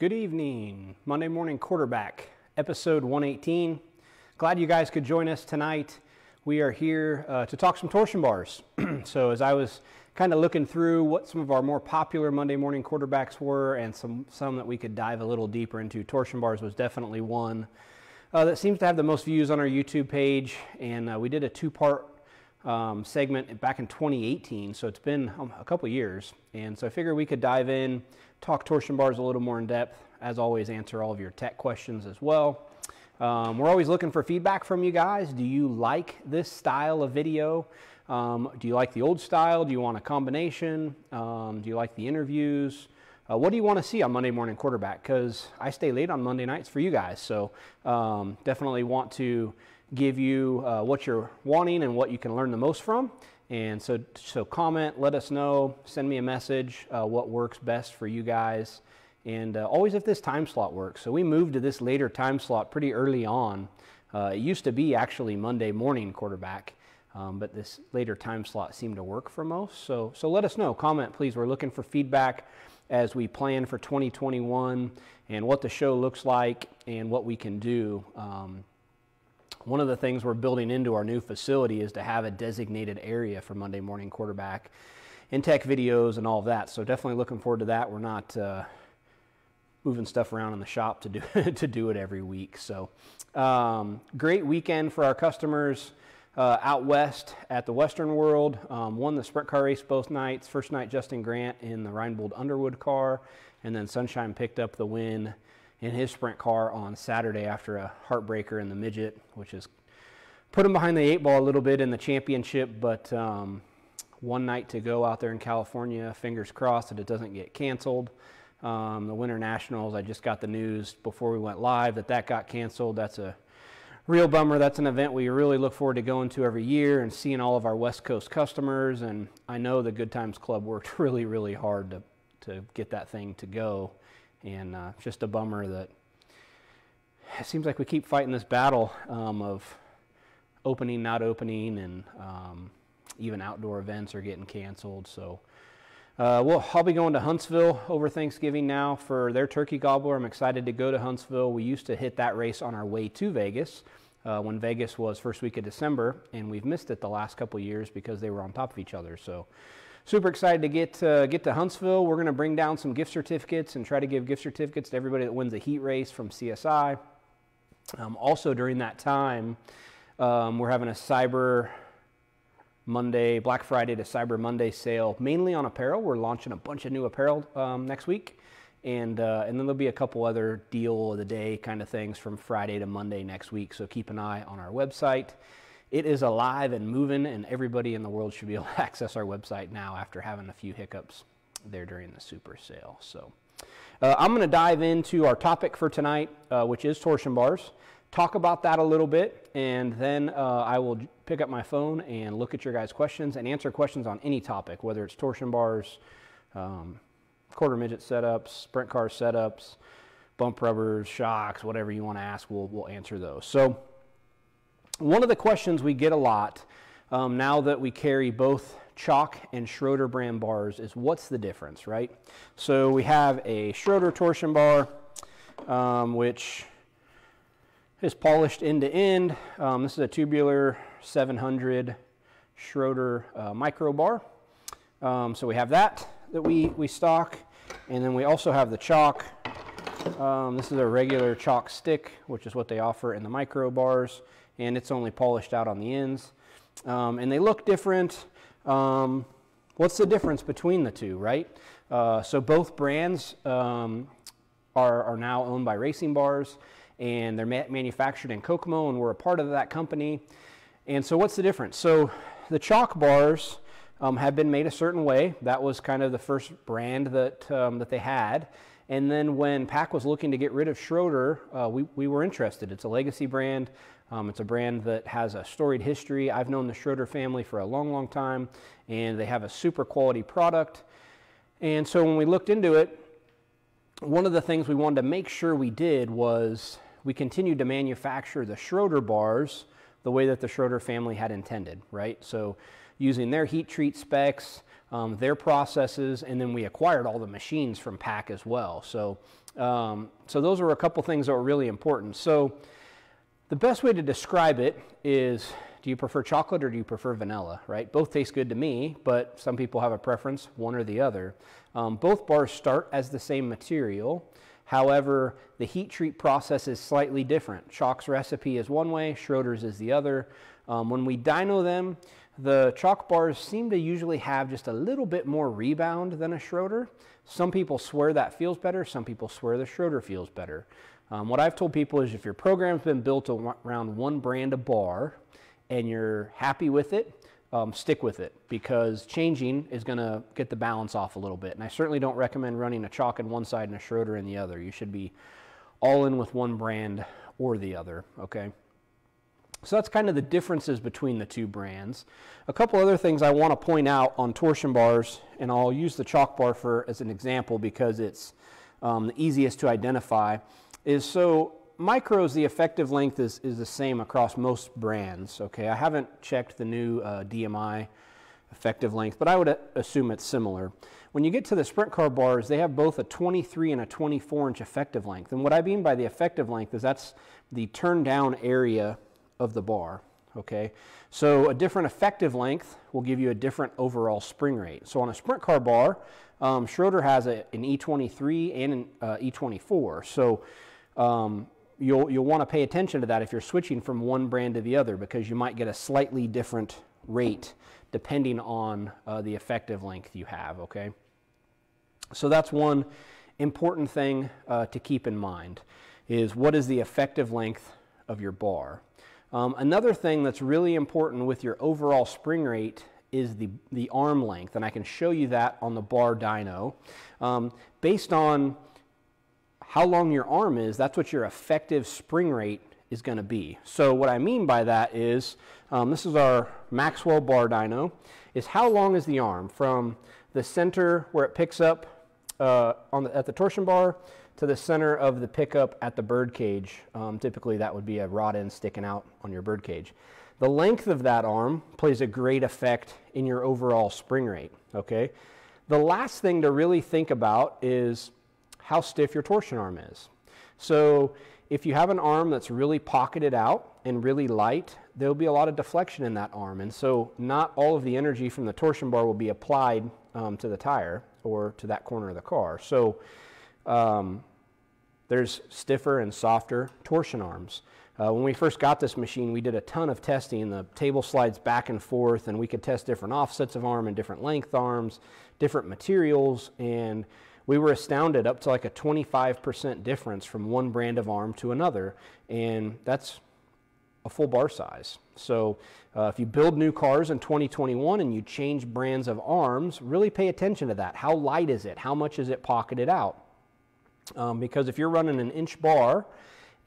Good evening. Monday Morning Quarterback, episode 118. Glad you guys could join us tonight. We are here uh, to talk some torsion bars. so, as I was kind of looking through what some of our more popular Monday morning quarterbacks were and some, some that we could dive a little deeper into, torsion bars was definitely one uh, that seems to have the most views on our YouTube page. And uh, we did a two part um, segment back in 2018, so it's been um, a couple years. And so I figured we could dive in, talk torsion bars a little more in depth. As always, answer all of your tech questions as well. Um, we're always looking for feedback from you guys. Do you like this style of video? Um, do you like the old style? Do you want a combination? Um, do you like the interviews? Uh, what do you want to see on Monday Morning Quarterback? Because I stay late on Monday nights for you guys. So um, definitely want to give you uh, what you're wanting and what you can learn the most from. And so, so comment, let us know, send me a message, uh, what works best for you guys. And uh, always if this time slot works. So we moved to this later time slot pretty early on. Uh, it used to be actually Monday morning quarterback, um, but this later time slot seemed to work for most. So, so let us know. Comment, please. We're looking for feedback as we plan for 2021 and what the show looks like and what we can do. Um, one of the things we're building into our new facility is to have a designated area for Monday morning quarterback in tech videos and all of that. So definitely looking forward to that. We're not uh, moving stuff around in the shop to do to do it every week. So um, great weekend for our customers uh, out west at the Western World. Um, won the sprint car race both nights. First night Justin Grant in the Reinbold Underwood car, and then Sunshine picked up the win in his sprint car on Saturday after a heartbreaker in the midget, which is put him behind the eight ball a little bit in the championship. But um, one night to go out there in California. Fingers crossed that it doesn't get canceled. Um, the Winter Nationals, I just got the news before we went live that that got canceled. That's a real bummer. That's an event we really look forward to going to every year and seeing all of our West Coast customers. And I know the Good Times Club worked really, really hard to, to get that thing to go. And uh, just a bummer that it seems like we keep fighting this battle um, of opening, not opening, and um, even outdoor events are getting canceled. So, uh, well, I'll be going to Huntsville over Thanksgiving now for their turkey gobbler. I'm excited to go to Huntsville. We used to hit that race on our way to Vegas uh, when Vegas was first week of December, and we've missed it the last couple years because they were on top of each other. So, super excited to get uh, get to Huntsville. We're going to bring down some gift certificates and try to give gift certificates to everybody that wins a heat race from CSI. Um, also, during that time, um, we're having a Cyber Monday, Black Friday to Cyber Monday sale, mainly on apparel. We're launching a bunch of new apparel um, next week. And, uh, and then there'll be a couple other deal of the day kind of things from Friday to Monday next week. So keep an eye on our website it is alive and moving, and everybody in the world should be able to access our website now after having a few hiccups there during the super sale. So uh, I'm going to dive into our topic for tonight, uh, which is torsion bars. Talk about that a little bit, and then uh, I will pick up my phone and look at your guys' questions and answer questions on any topic, whether it's torsion bars, um, quarter midget setups, sprint car setups, bump rubbers, shocks, whatever you want to ask, we'll, we'll answer those. So one of the questions we get a lot um, now that we carry both Chalk and Schroeder brand bars is what's the difference, right? So we have a Schroeder torsion bar, um, which is polished end to end. Um, this is a tubular 700 Schroeder uh, micro bar. Um, so we have that that we, we stock. And then we also have the Chalk. Um, this is a regular Chalk stick, which is what they offer in the micro bars and it's only polished out on the ends. Um, and they look different. Um, what's the difference between the two, right? Uh, so both brands um, are, are now owned by Racing Bars, and they're ma manufactured in Kokomo, and we're a part of that company. And so what's the difference? So the chalk bars um, have been made a certain way. That was kind of the first brand that, um, that they had. And then when PAC was looking to get rid of Schroeder, uh, we, we were interested. It's a legacy brand. Um, it's a brand that has a storied history. I've known the Schroeder family for a long, long time, and they have a super quality product. And so when we looked into it, one of the things we wanted to make sure we did was we continued to manufacture the Schroeder bars the way that the Schroeder family had intended, right? So using their heat treat specs, um, their processes, and then we acquired all the machines from PAC as well. So Um, so those are a couple things that were really important. So the best way to describe it is do you prefer chocolate or do you prefer vanilla, right? Both taste good to me, but some people have a preference, one or the other. Um, both bars start as the same material. However, the heat treat process is slightly different. Chalk's recipe is one way, Schroeder's is the other. Um, when we dyno them, the chalk bars seem to usually have just a little bit more rebound than a Schroeder. Some people swear that feels better, some people swear the Schroeder feels better. Um, what I've told people is if your program's been built around one brand of bar, and you're happy with it, um, stick with it because changing is going to get the balance off a little bit. And I certainly don't recommend running a chalk in one side and a Schroeder in the other. You should be all in with one brand or the other, okay? So that's kind of the differences between the two brands. A couple other things I want to point out on torsion bars, and I'll use the chalk bar for as an example because it's um, the easiest to identify, is so micros, the effective length is, is the same across most brands. Okay, I haven't checked the new uh, DMI effective length, but I would assume it's similar. When you get to the sprint car bars, they have both a 23 and a 24 inch effective length. And what I mean by the effective length is that's the turn down area of the bar. Okay, so a different effective length will give you a different overall spring rate. So on a sprint car bar, um, Schroeder has a, an E23 and an uh, E24. So um, you'll, you'll want to pay attention to that if you're switching from one brand to the other because you might get a slightly different rate depending on uh, the effective length you have, okay? So that's one important thing uh, to keep in mind is what is the effective length of your bar. Um, another thing that's really important with your overall spring rate is the, the arm length, and I can show you that on the bar dyno. Um, based on how long your arm is, that's what your effective spring rate is going to be. So what I mean by that is, um, this is our Maxwell bar dyno, is how long is the arm from the center where it picks up uh, on the, at the torsion bar to the center of the pickup at the bird cage. Um, typically that would be a rod end sticking out on your bird cage. The length of that arm plays a great effect in your overall spring rate, okay? The last thing to really think about is how stiff your torsion arm is. So if you have an arm that's really pocketed out and really light, there'll be a lot of deflection in that arm. And so not all of the energy from the torsion bar will be applied um, to the tire or to that corner of the car. So um, there's stiffer and softer torsion arms. Uh, when we first got this machine, we did a ton of testing. The table slides back and forth, and we could test different offsets of arm and different length arms, different materials, and we were astounded up to like a 25% difference from one brand of arm to another, and that's a full bar size. So uh, if you build new cars in 2021 and you change brands of arms, really pay attention to that. How light is it? How much is it pocketed out? Um, because if you're running an inch bar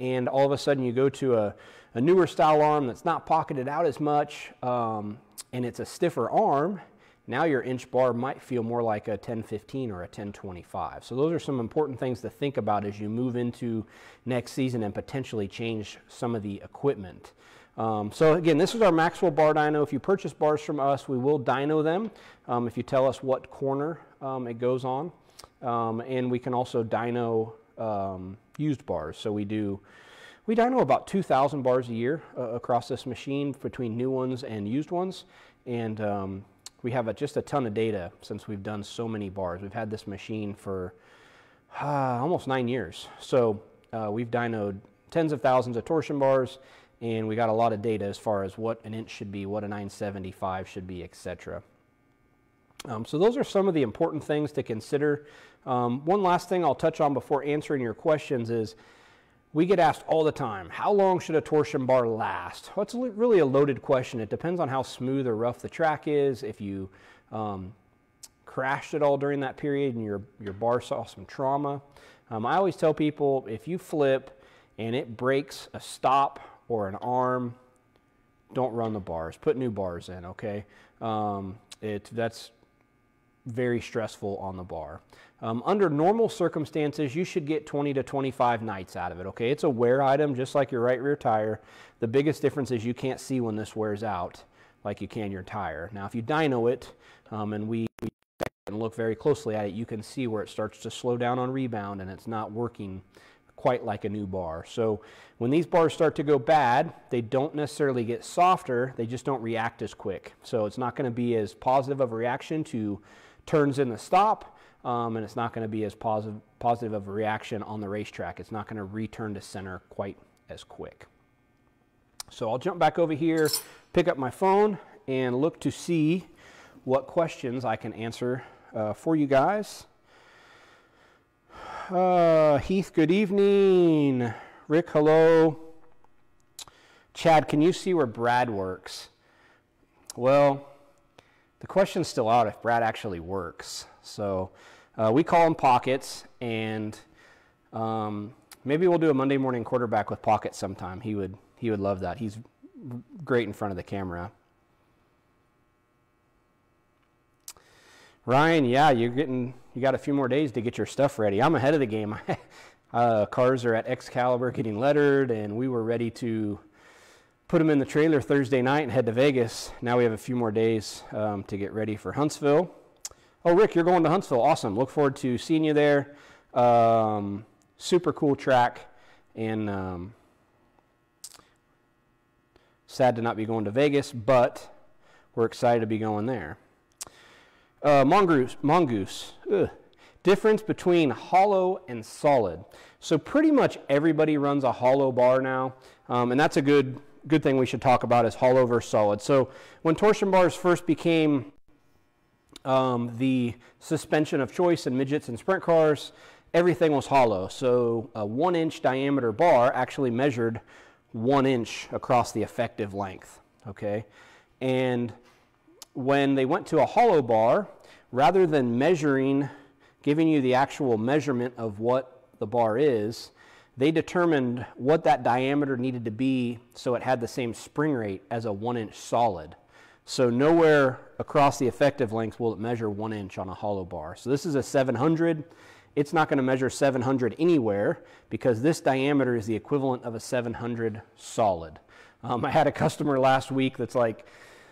and all of a sudden you go to a, a newer style arm that's not pocketed out as much um, and it's a stiffer arm, now your inch bar might feel more like a 1015 or a 1025. So those are some important things to think about as you move into next season and potentially change some of the equipment. Um, so again, this is our Maxwell bar dyno. If you purchase bars from us, we will dyno them um, if you tell us what corner um, it goes on. Um, and we can also dyno um, used bars. So we do we dyno about 2,000 bars a year uh, across this machine between new ones and used ones. And um, we have a, just a ton of data since we've done so many bars. We've had this machine for uh, almost nine years. So uh, we've dynoed tens of thousands of torsion bars and we got a lot of data as far as what an inch should be, what a 975 should be, etc. Um, so those are some of the important things to consider. Um, one last thing I'll touch on before answering your questions is we get asked all the time, how long should a torsion bar last? Well, it's really a loaded question. It depends on how smooth or rough the track is. If you um, crashed at all during that period and your, your bar saw some trauma. Um, I always tell people if you flip and it breaks a stop or an arm, don't run the bars. Put new bars in, okay? Um, it, that's very stressful on the bar. Um, under normal circumstances, you should get 20 to 25 nights out of it, okay? It's a wear item, just like your right rear tire. The biggest difference is you can't see when this wears out like you can your tire. Now, if you dyno it, um, and we, we and look very closely at it, you can see where it starts to slow down on rebound and it's not working quite like a new bar. So when these bars start to go bad, they don't necessarily get softer, they just don't react as quick. So it's not going to be as positive of a reaction to turns in the stop, um, and it's not going to be as positive, positive of a reaction on the racetrack. It's not going to return to center quite as quick. So I'll jump back over here, pick up my phone, and look to see what questions I can answer uh, for you guys. Uh, Heath, good evening. Rick, hello. Chad, can you see where Brad works? Well, the question's still out if Brad actually works. So uh, we call him Pockets, and um, maybe we'll do a Monday morning quarterback with Pockets sometime. He would he would love that. He's great in front of the camera. Ryan, yeah, you're getting you got a few more days to get your stuff ready. I'm ahead of the game. uh, cars are at Excalibur getting lettered, and we were ready to put them in the trailer Thursday night and head to Vegas. Now we have a few more days um, to get ready for Huntsville. Oh, Rick, you're going to Huntsville. Awesome. Look forward to seeing you there. Um, super cool track, and um, sad to not be going to Vegas, but we're excited to be going there. Uh, mongoose, mongoose. Ugh. Difference between hollow and solid. So pretty much everybody runs a hollow bar now, um, and that's a good good thing we should talk about is hollow versus solid. So when torsion bars first became um, the suspension of choice in midgets and sprint cars, everything was hollow. So a one inch diameter bar actually measured one inch across the effective length. Okay, and when they went to a hollow bar, rather than measuring, giving you the actual measurement of what the bar is, they determined what that diameter needed to be so it had the same spring rate as a one inch solid. So nowhere across the effective length will it measure one inch on a hollow bar. So this is a 700. It's not going to measure 700 anywhere because this diameter is the equivalent of a 700 solid. Um, I had a customer last week that's like,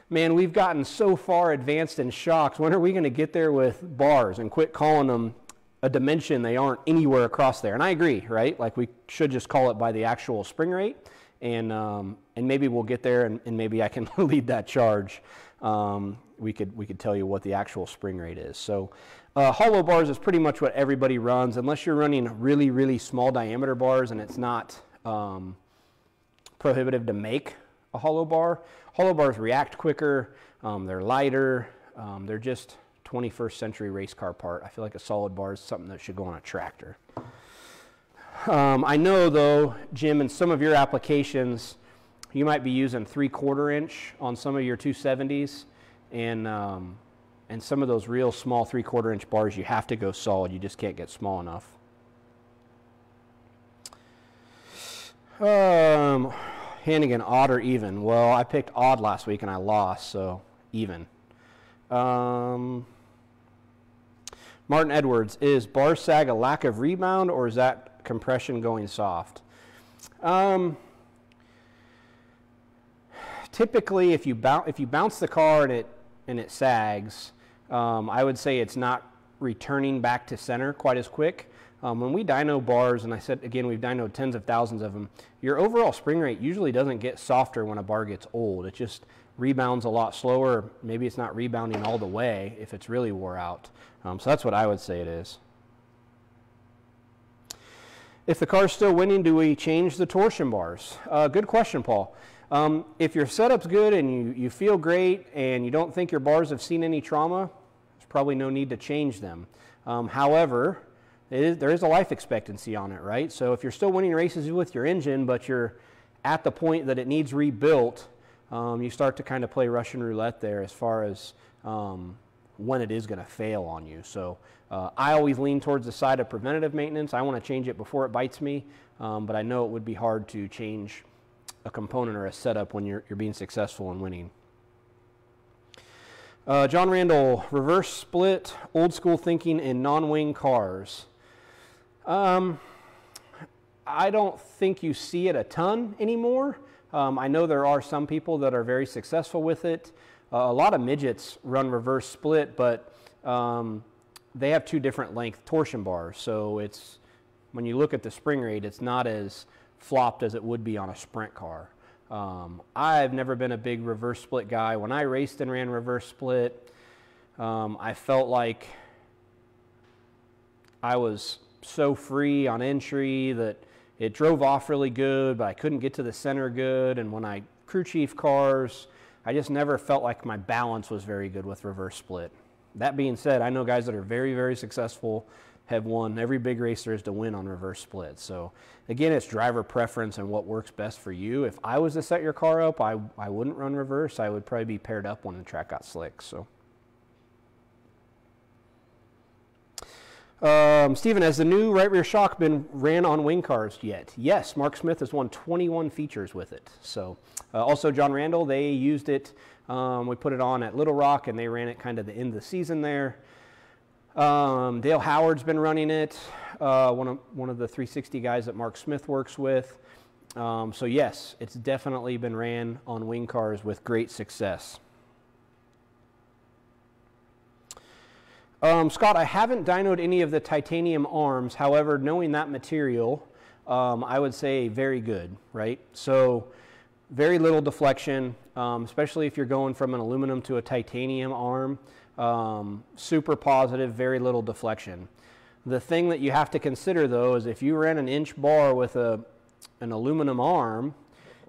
man, we've gotten so far advanced in shocks. When are we going to get there with bars and quit calling them a dimension they aren't anywhere across there? And I agree, right? Like we should just call it by the actual spring rate, and um, and maybe we'll get there, and, and maybe I can lead that charge. Um, we could we could tell you what the actual spring rate is. So. Uh, hollow bars is pretty much what everybody runs, unless you're running really, really small diameter bars and it's not um, prohibitive to make a hollow bar. Hollow bars react quicker, um, they're lighter, um, they're just 21st century race car part. I feel like a solid bar is something that should go on a tractor. Um, I know though, Jim, in some of your applications, you might be using three quarter inch on some of your 270s and, um, and some of those real small three quarter inch bars, you have to go solid. You just can't get small enough. Um, Hannigan, odd or even? Well, I picked odd last week and I lost, so even. Um, Martin Edwards, is bar sag a lack of rebound or is that compression going soft? Um, typically, if you, if you bounce the car and it, and it sags, um, I would say it's not returning back to center quite as quick. Um, when we dyno bars, and I said again, we've dynoed tens of thousands of them, your overall spring rate usually doesn't get softer when a bar gets old. It just rebounds a lot slower. Maybe it's not rebounding all the way if it's really wore out. Um, so that's what I would say it is. If the car's still winning, do we change the torsion bars? Uh, good question, Paul. Um, if your setup's good and you, you feel great and you don't think your bars have seen any trauma, there's probably no need to change them. Um, however, there is a life expectancy on it, right? So if you're still winning races with your engine, but you're at the point that it needs rebuilt, um, you start to kind of play Russian roulette there as far as um, when it is going to fail on you. So uh, I always lean towards the side of preventative maintenance. I want to change it before it bites me, um, but I know it would be hard to change a component or a setup when you're, you're being successful and winning. Uh, John Randall, reverse split, old school thinking in non wing cars. Um, I don't think you see it a ton anymore. Um, I know there are some people that are very successful with it. Uh, a lot of midgets run reverse split, but um, they have two different length torsion bars. So it's, when you look at the spring rate, it's not as flopped as it would be on a sprint car. Um, I've never been a big reverse split guy. When I raced and ran reverse split, um, I felt like I was so free on entry that it drove off really good, but I couldn't get to the center good. And when I crew chief cars, I just never felt like my balance was very good with reverse split. That being said, I know guys that are very, very successful have won every big race there is to win on reverse split. So again, it's driver preference and what works best for you. If I was to set your car up, I, I wouldn't run reverse. I would probably be paired up when the track got slick. So. Um, Stephen, has the new right rear shock been ran on wing cars yet? Yes, Mark Smith has won 21 features with it. So, uh, also John Randall, they used it. Um, we put it on at Little Rock, and they ran it kind of the end of the season there. Um, Dale Howard's been running it, uh, one of one of the 360 guys that Mark Smith works with. Um, so yes, it's definitely been ran on wing cars with great success. Um, Scott, I haven't dynoed any of the titanium arms. However, knowing that material, um, I would say very good, right? So very little deflection, um, especially if you're going from an aluminum to a titanium arm. Um, super positive, very little deflection. The thing that you have to consider though is if you ran an inch bar with a, an aluminum arm,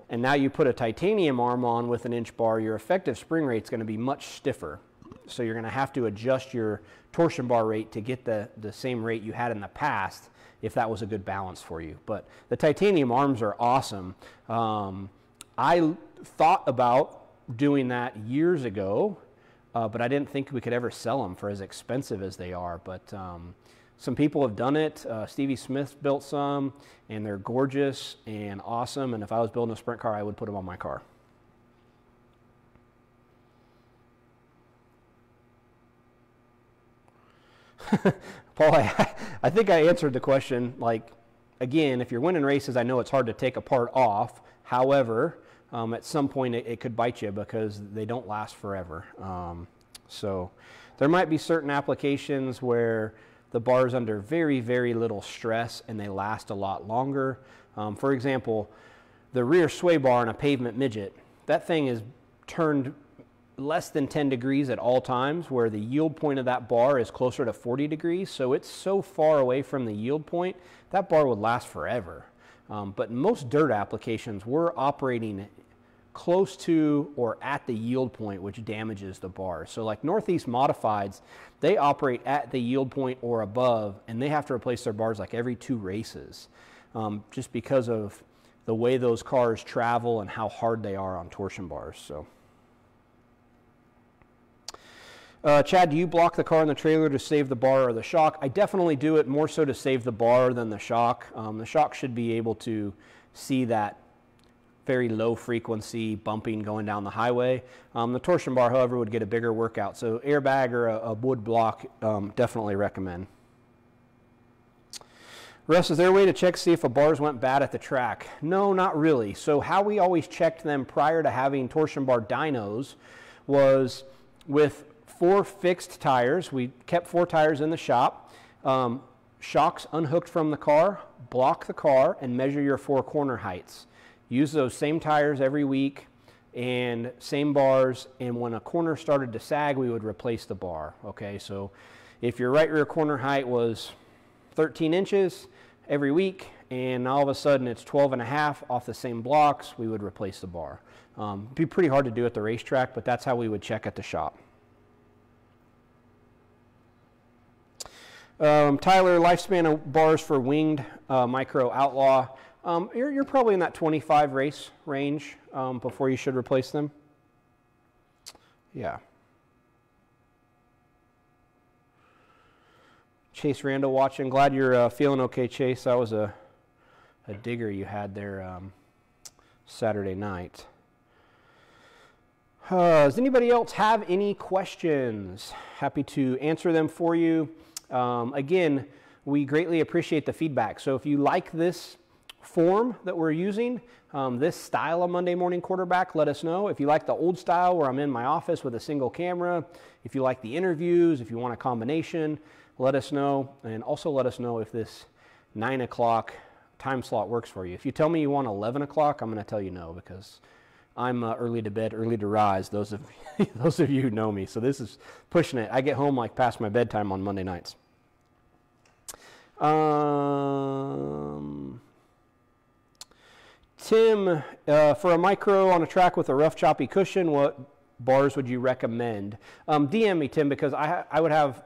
and now you put a titanium arm on with an inch bar, your effective spring rate is going to be much stiffer. So you're going to have to adjust your torsion bar rate to get the, the same rate you had in the past if that was a good balance for you. But the titanium arms are awesome. Um, I thought about doing that years ago, uh, but I didn't think we could ever sell them for as expensive as they are. But um, some people have done it. Uh, Stevie Smith built some, and they're gorgeous and awesome. And if I was building a sprint car, I would put them on my car. Paul, I, I think I answered the question. Like, again, if you're winning races, I know it's hard to take a part off. However, um, at some point it, it, could bite you because they don't last forever. Um, so there might be certain applications where the bar is under very, very little stress and they last a lot longer. Um, for example, the rear sway bar in a pavement midget, that thing is turned less than 10 degrees at all times where the yield point of that bar is closer to 40 degrees. So it's so far away from the yield point, that bar would last forever. Um, but most dirt applications, we're operating close to or at the yield point, which damages the bar. So like Northeast Modifieds, they operate at the yield point or above, and they have to replace their bars like every two races, um, just because of the way those cars travel and how hard they are on torsion bars. So. Uh, Chad, do you block the car and the trailer to save the bar or the shock? I definitely do it more so to save the bar than the shock. Um, the shock should be able to see that very low frequency bumping going down the highway. Um, the torsion bar, however, would get a bigger workout. So airbag or a, a wood block, um, definitely recommend. Russ, is there a way to check see if a bars went bad at the track? No, not really. So how we always checked them prior to having torsion bar dynos was with four fixed tires. We kept four tires in the shop. Um, shocks unhooked from the car, block the car, and measure your four corner heights. Use those same tires every week and same bars. And when a corner started to sag, we would replace the bar. Okay, so if your right rear corner height was 13 inches every week, and all of a sudden it's 12 and a half off the same blocks, we would replace the bar. Um, be pretty hard to do at the racetrack, but that's how we would check at the shop. Um, Tyler, lifespan of bars for winged uh, micro outlaw. Um, you're, you're, probably in that 25 race range um, before you should replace them. Yeah. Chase Randall watching. Glad you're uh, feeling okay, Chase. That was a, a digger you had there um, Saturday night. Uh, does anybody else have any questions? Happy to answer them for you. Um, again, we greatly appreciate the feedback. So if you like this form that we're using, um, this style of Monday morning quarterback, let us know. If you like the old style where I'm in my office with a single camera, if you like the interviews, if you want a combination, let us know. And also let us know if this 9 o'clock time slot works for you. If you tell me you want 11 o'clock, I'm going to tell you no because I'm uh, early to bed, early to rise. Those of those of you who know me, so this is pushing it. I get home like past my bedtime on Monday nights. Um, Tim, uh, for a micro on a track with a rough, choppy cushion, what bars would you recommend? Um, DM me, Tim, because I, I would have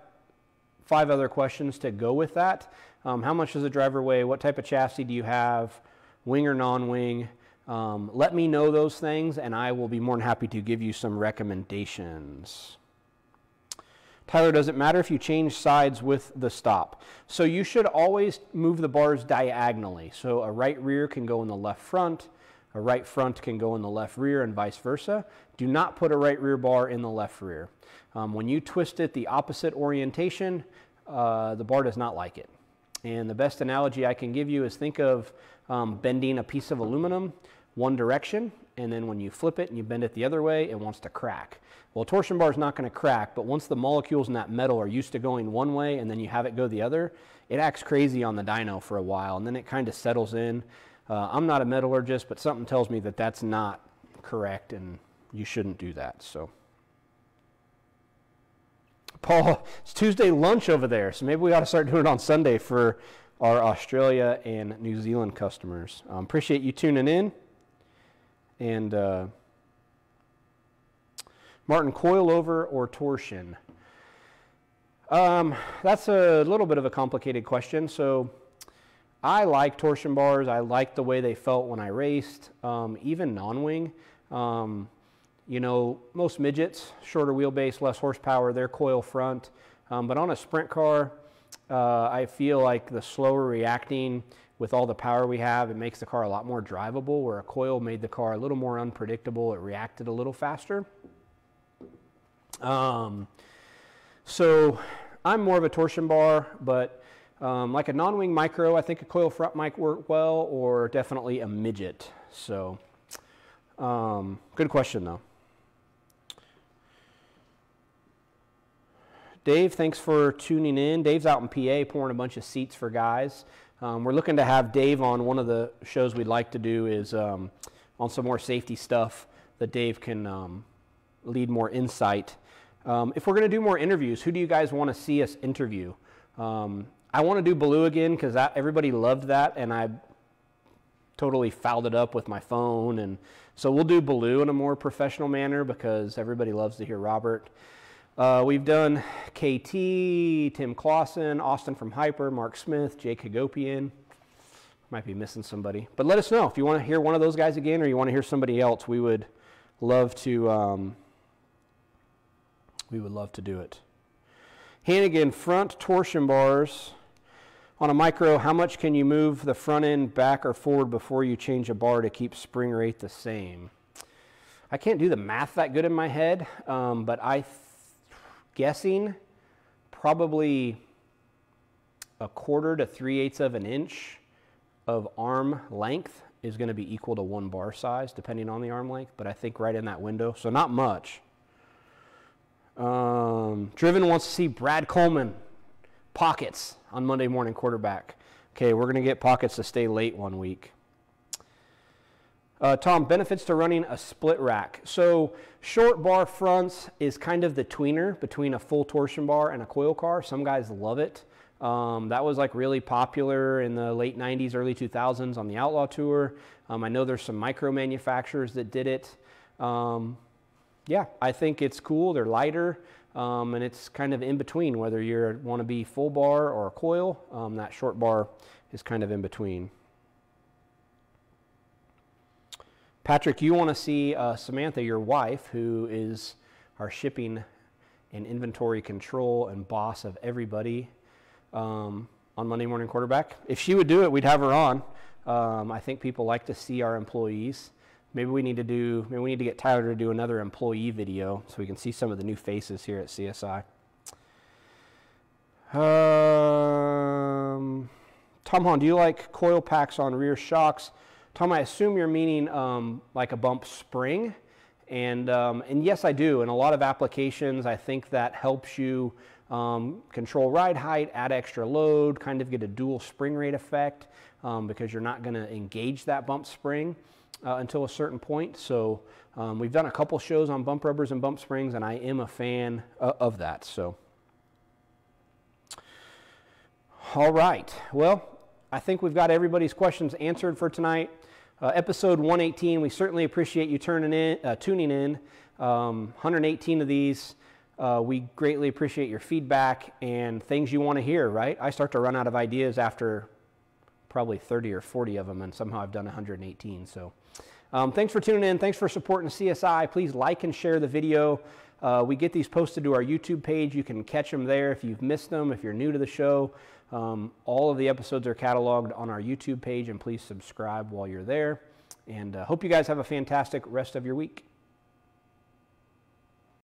five other questions to go with that. Um, how much does the driver weigh? What type of chassis do you have? Wing or non-wing? Um, let me know those things, and I will be more than happy to give you some recommendations. Tyler, does it matter if you change sides with the stop? So you should always move the bars diagonally. So a right rear can go in the left front, a right front can go in the left rear, and vice versa. Do not put a right rear bar in the left rear. Um, when you twist it the opposite orientation, uh, the bar does not like it. And the best analogy I can give you is think of um, bending a piece of aluminum one direction, and then when you flip it and you bend it the other way, it wants to crack. Well, torsion bar is not going to crack, but once the molecules in that metal are used to going one way and then you have it go the other, it acts crazy on the dyno for a while, and then it kind of settles in. Uh, I'm not a metallurgist, but something tells me that that's not correct, and you shouldn't do that. So. Paul, it's Tuesday lunch over there, so maybe we ought to start doing it on Sunday for our Australia and New Zealand customers. Um, appreciate you tuning in. And uh, Martin, coilover or torsion? Um, that's a little bit of a complicated question. So I like torsion bars. I like the way they felt when I raced, um, even non-wing. Um, you know, most midgets, shorter wheelbase, less horsepower, they're coil front. Um, but on a sprint car, uh, I feel like the slower reacting with all the power we have, it makes the car a lot more drivable, where a coil made the car a little more unpredictable. It reacted a little faster. Um, so I'm more of a torsion bar, but um, like a non-wing micro, I think a coil front mic work well, or definitely a midget. So um, good question though. Dave, thanks for tuning in. Dave's out in PA pouring a bunch of seats for guys. Um, we're looking to have Dave on one of the shows we'd like to do is um, on some more safety stuff that Dave can um, lead more insight. Um, if we're going to do more interviews, who do you guys want to see us interview? Um, I want to do Ballou again because everybody loved that, and I totally fouled it up with my phone. And so we'll do Ballou in a more professional manner because everybody loves to hear Robert. Uh, we've done KT, Tim Clauson, Austin from Hyper, Mark Smith, Jake Hagopian. Might be missing somebody. But let us know if you want to hear one of those guys again or you want to hear somebody else. We would love to um, we would love to do it. Hannigan, front torsion bars on a micro, how much can you move the front end back or forward before you change a bar to keep spring rate the same? I can't do the math that good in my head, um, but I guessing probably a quarter to three eighths of an inch of arm length is going to be equal to one bar size, depending on the arm length, but I think right in that window, so not much. Um, Driven wants to see Brad Coleman pockets on Monday morning quarterback. Okay, we're going to get pockets to stay late one week. Uh, Tom, benefits to running a split rack. So short bar fronts is kind of the tweener between a full torsion bar and a coil car. Some guys love it. Um, that was like really popular in the late 90s, early 2000s on the Outlaw Tour. Um, I know there's some micro manufacturers that did it. Um, yeah, I think it's cool. They're lighter, um, and it's kind of in between whether you want to be full bar or a coil. Um, that short bar is kind of in between. Patrick, you want to see uh, Samantha, your wife, who is our shipping and inventory control and boss of everybody um, on Monday Morning Quarterback. If she would do it, we'd have her on. Um, I think people like to see our employees. Maybe we need to do. Maybe we need to get Tyler to do another employee video so we can see some of the new faces here at CSI. Um, Tom Hahn, do you like coil packs on rear shocks? Tom, I assume you're meaning um, like a bump spring. And, um, and yes, I do. In a lot of applications, I think that helps you um, control ride height, add extra load, kind of get a dual spring rate effect um, because you're not going to engage that bump spring uh, until a certain point. So um, we've done a couple shows on bump rubbers and bump springs, and I am a fan uh, of that. So, all right. Well, I think we've got everybody's questions answered for tonight. Uh, episode 118. We certainly appreciate you turning in, uh, tuning in. Um, 118 of these. Uh, we greatly appreciate your feedback and things you want to hear. Right? I start to run out of ideas after probably 30 or 40 of them, and somehow I've done 118. So, um, thanks for tuning in. Thanks for supporting CSI. Please like and share the video. Uh, we get these posted to our YouTube page. You can catch them there if you've missed them, if you're new to the show. Um, all of the episodes are cataloged on our YouTube page, and please subscribe while you're there. And uh, hope you guys have a fantastic rest of your week.